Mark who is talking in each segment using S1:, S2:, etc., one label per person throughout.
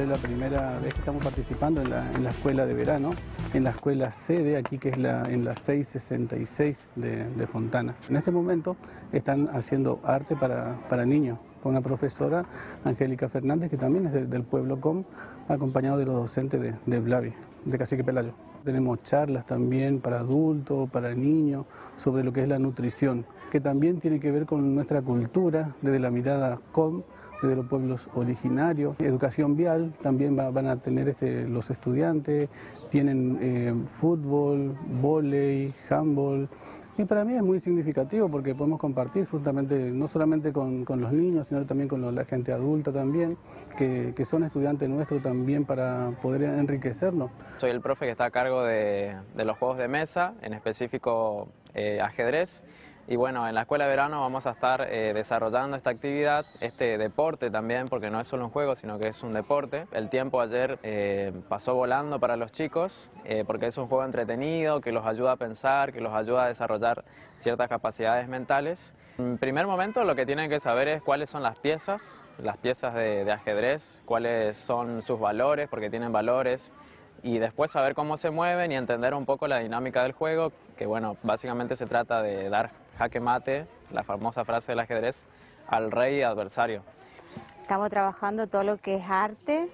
S1: Es la primera vez que estamos participando en la, escuela de verano, en la escuela sede, aquí que es la, en la 666 de, Fontana. En este momento están haciendo arte para, para niños con una profesora, Angélica Fernández, que también es del pueblo COM, acompañado de los docentes de, de Blavi, de Cacique Pelayo. Tenemos charlas también para adultos, para niños, sobre lo que es la nutrición, que también tiene que ver con nuestra cultura, desde la mirada COM, desde los pueblos originarios. Educación vial también van a tener este, los estudiantes, tienen eh, fútbol, volei, handball, y para mí es muy significativo porque podemos compartir justamente no solamente con, los niños, sino también con la gente adulta también, que, son estudiantes nuestros también para poder enriquecernos.
S2: Soy el profe que está a cargo de, los juegos de mesa, en específico eh, ajedrez. Y bueno, en la escuela de verano vamos a estar eh, desarrollando esta actividad, este deporte también, porque no es solo un juego, sino que es un deporte. El tiempo ayer eh, pasó volando para los chicos, eh, porque es un juego entretenido, que los ayuda a pensar, que los ayuda a desarrollar ciertas capacidades mentales. En primer momento lo que tienen que saber es cuáles son las piezas, las piezas de, de ajedrez, cuáles son sus valores, porque tienen valores, y después saber cómo se mueven y entender un poco la dinámica del juego, que bueno, básicamente se trata de dar jaque mate, la famosa frase del ajedrez, al rey adversario.
S3: Estamos trabajando todo lo que es arte,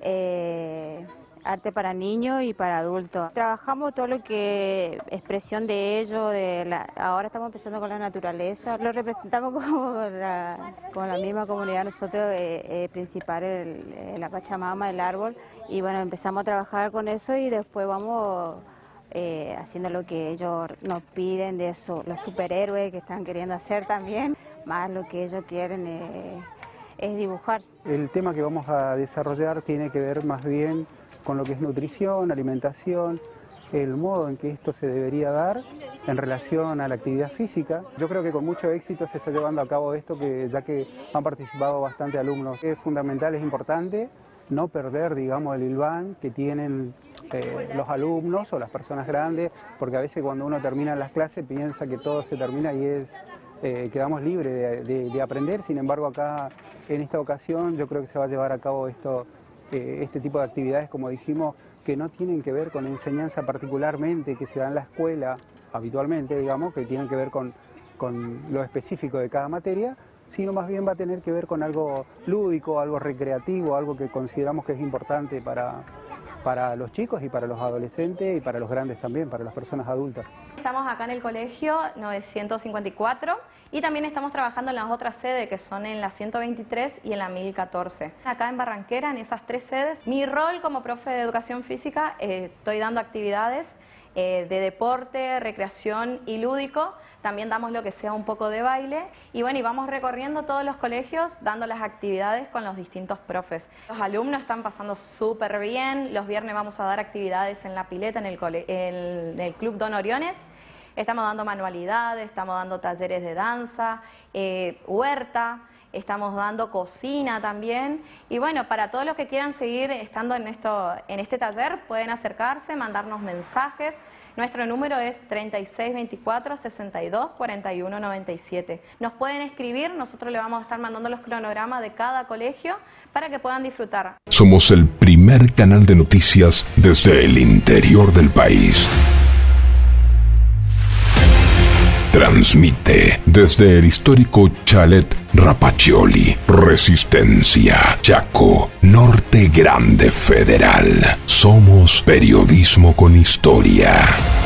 S3: eh, arte para niños y para adultos. Trabajamos todo lo que expresión de ello, de la, ahora estamos empezando con la naturaleza, lo representamos como la, misma comunidad nosotros eh, eh, principal, el, la Pachamama, el árbol, y bueno, empezamos a trabajar con eso y después vamos eh, haciendo lo que ellos nos piden de eso, los superhéroes que están queriendo hacer también, más lo que ellos quieren eh, es dibujar.
S1: El tema que vamos a desarrollar tiene que ver más bien con lo que es nutrición, alimentación, el modo en que esto se debería dar en relación a la actividad física. Yo creo que con mucho éxito se está llevando a cabo esto, que ya que han participado bastante alumnos. Es fundamental, es importante no perder, digamos, el ilván que tienen eh, los alumnos o las personas grandes, porque a veces cuando uno termina las clases piensa que todo se termina y es eh, quedamos libres de, aprender, sin embargo acá en esta ocasión yo creo que se va a llevar a cabo esto, eh, este tipo de actividades, como dijimos, que no tienen que ver con enseñanza particularmente que se da en la escuela habitualmente, digamos, que tienen que ver con, con lo específico de cada materia, sino más bien va a tener que ver con algo lúdico, algo recreativo, algo que consideramos que es importante para, para los chicos y para los adolescentes y para los grandes también, para las personas adultas.
S4: Estamos acá en el colegio 954 y también estamos trabajando en las otras sedes que son en la 123 y en la 1014. Acá en Barranquera, en esas tres sedes, mi rol como profe de educación física, eh, estoy dando actividades eh, de deporte, recreación y lúdico. También damos lo que sea un poco de baile. Y bueno, y vamos recorriendo todos los colegios dando las actividades con los distintos profes. Los alumnos están pasando súper bien. Los viernes vamos a dar actividades en la pileta, en el, en el Club Don Oriones. Estamos dando manualidades, estamos dando talleres de danza, eh, huerta estamos dando cocina también. Y bueno, para todos los que quieran seguir estando en, esto, en este taller, pueden acercarse, mandarnos mensajes. Nuestro número es 3624 62 41 97. Nos pueden escribir, nosotros le vamos a estar mandando los cronogramas de cada colegio para que puedan disfrutar.
S5: Somos el primer canal de noticias desde el interior del país. Transmite desde el histórico chalet Rapaccioli, Resistencia, Chaco, Norte Grande Federal. Somos periodismo con historia.